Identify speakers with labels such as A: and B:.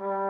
A: Uh...